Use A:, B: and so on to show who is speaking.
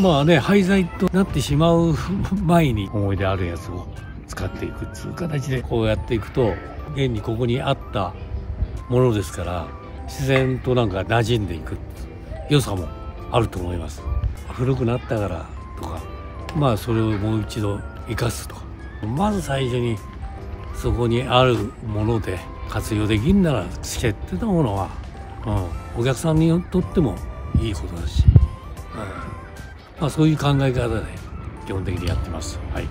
A: まあね廃材となってしまう前に思い出あるやつを使っていくっていう形でこうやっていくと現にここにあったものですから自然となんか馴染んでいく良さもあると思います。古くなったからとかまあそれをもう一度生かすとか。まず最初にそこにあるもので活用できるならチケってたものは、うん、お客さんにとってもいいことだし、うん。まあ、そういう考え方で基本的にやってます。はい